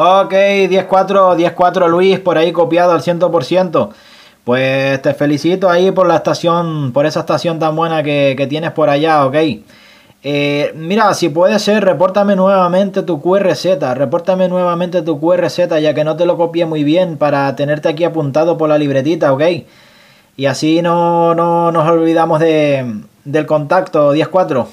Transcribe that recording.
Ok, 10-4, 10-4 Luis, por ahí copiado al 100%. Pues te felicito ahí por la estación, por esa estación tan buena que, tienes por allá, ok. Eh, mira, si puede ser, repórtame nuevamente tu QRZ, repórtame nuevamente tu QRZ, ya que no te lo copié muy bien para tenerte aquí apuntado por la libretita, ok. Y así no, no nos olvidamos de, del contacto 10-4.